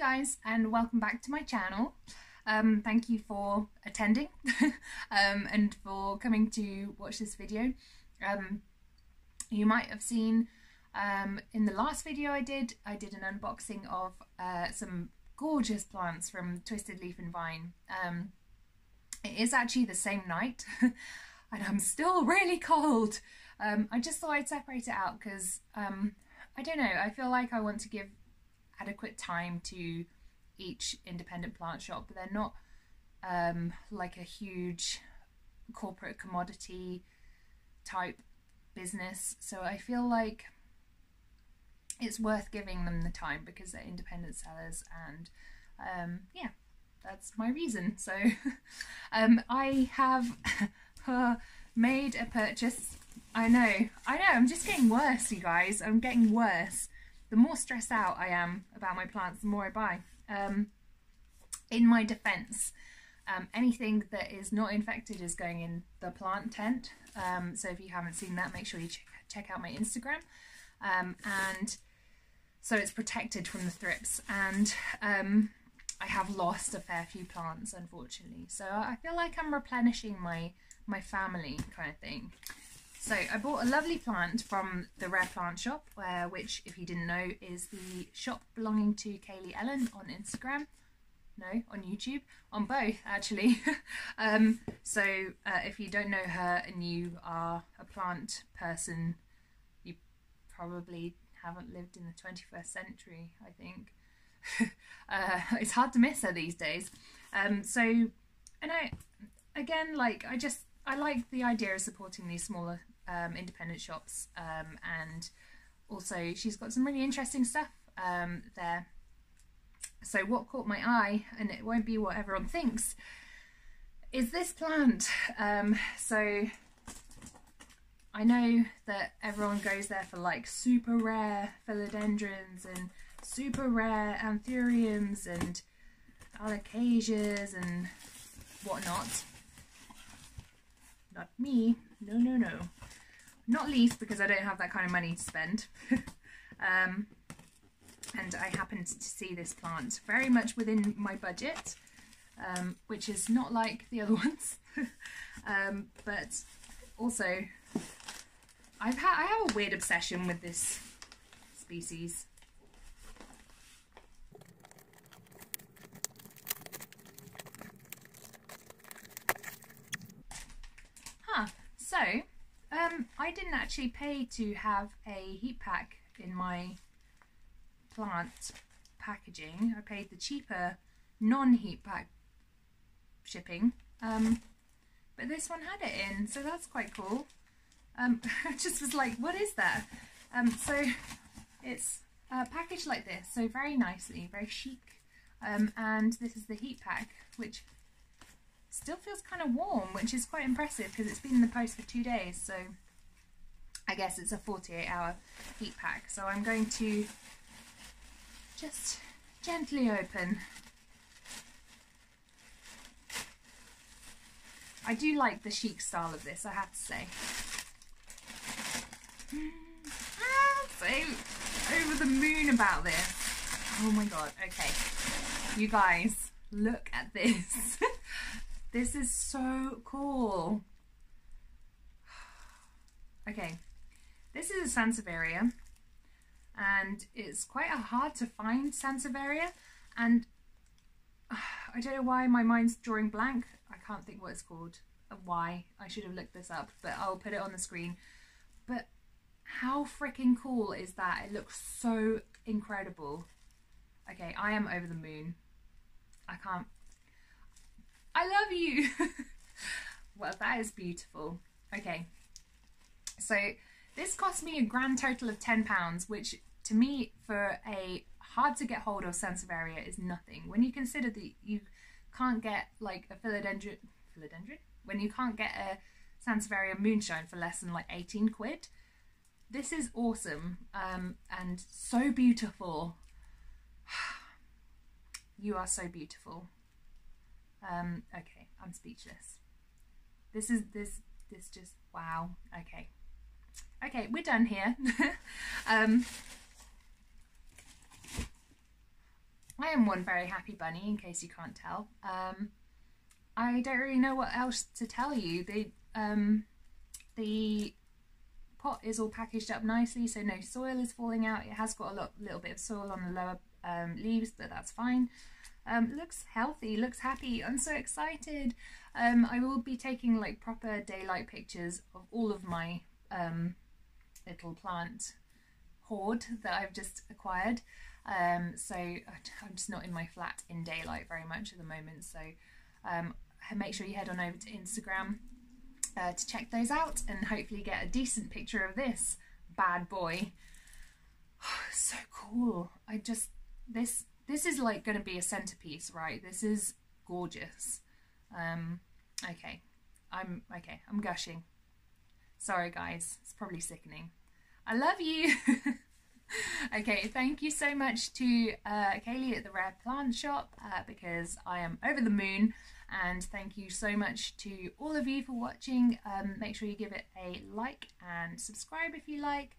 guys and welcome back to my channel. Um, thank you for attending um, and for coming to watch this video. Um, you might have seen um, in the last video I did, I did an unboxing of uh, some gorgeous plants from Twisted Leaf and Vine. Um, it is actually the same night and I'm still really cold. Um, I just thought I'd separate it out because I don't know, I feel like I want to give adequate time to each independent plant shop. But they're not um, like a huge corporate commodity type business. So I feel like it's worth giving them the time because they're independent sellers and um, yeah, that's my reason. So um, I have made a purchase. I know, I know, I'm just getting worse, you guys. I'm getting worse the more stressed out I am about my plants, the more I buy. Um, in my defense, um, anything that is not infected is going in the plant tent. Um, so if you haven't seen that, make sure you check, out my Instagram. Um, and so it's protected from the thrips. And um, I have lost a fair few plants, unfortunately. So I feel like I'm replenishing my my family kind of thing. So I bought a lovely plant from the Rare Plant Shop, which, if you didn't know, is the shop belonging to Kaylee Ellen on Instagram. No, on YouTube, on both actually. um, so uh, if you don't know her and you are a plant person, you probably haven't lived in the 21st century, I think. uh, it's hard to miss her these days. Um, so, and I, again, like, I just, I like the idea of supporting these smaller um, independent shops, um, and also she's got some really interesting stuff um, there. So what caught my eye, and it won't be what everyone thinks, is this plant. Um, so I know that everyone goes there for like super rare philodendrons and super rare anthuriums and alocasias and whatnot. Not me. No, no, no. Not least because I don't have that kind of money to spend. um, and I happened to see this plant very much within my budget, um, which is not like the other ones. um, but also, I've ha I have a weird obsession with this species. Huh, so I didn't actually pay to have a heat pack in my plant packaging. I paid the cheaper non-heat pack shipping. Um, but this one had it in, so that's quite cool. Um, I just was like, what is that? Um, so it's uh, packaged like this, so very nicely, very chic. Um, and this is the heat pack, which still feels kind of warm, which is quite impressive because it's been in the post for two days. So I guess it's a 48 hour heat pack. So I'm going to just gently open. I do like the chic style of this, I have to say. Ah, so over the moon about this. Oh my god, okay. You guys, look at this. This is so cool. Okay, this is a Sansevieria and it's quite a hard to find Sansevieria and uh, I don't know why my mind's drawing blank. I can't think what it's called. Uh, why? I should have looked this up, but I'll put it on the screen. But how freaking cool is that? It looks so incredible. Okay, I am over the moon. I can't I love you. well, that is beautiful. Okay, so this cost me a grand total of £10, which to me, for a hard to get hold of Sansevieria is nothing. When you consider that you can't get like a philodendron, philodendron? When you can't get a Sansevieria moonshine for less than like 18 quid, this is awesome um, and so beautiful. you are so beautiful. Um, okay, I'm speechless. This is this this just wow. Okay, okay, we're done here. um, I am one very happy bunny, in case you can't tell. Um, I don't really know what else to tell you. The um, the pot is all packaged up nicely, so no soil is falling out. It has got a lot, little bit of soil on the lower um, leaves, but that's fine. Um, looks healthy, looks happy. I'm so excited. Um, I will be taking like proper daylight pictures of all of my um, little plant hoard that I've just acquired. Um, so I'm just not in my flat in daylight very much at the moment. So um, make sure you head on over to Instagram uh, to check those out and hopefully get a decent picture of this bad boy. so cool. I just, this, this is like going to be a centerpiece, right? This is gorgeous. Um, okay, I'm, okay, I'm gushing. Sorry guys, it's probably sickening. I love you. okay, thank you so much to uh, Kaylee at the Rare Plant Shop uh, because I am over the moon. And thank you so much to all of you for watching. Um, make sure you give it a like and subscribe if you like,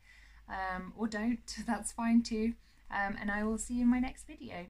um, or don't, that's fine too. Um, and I will see you in my next video.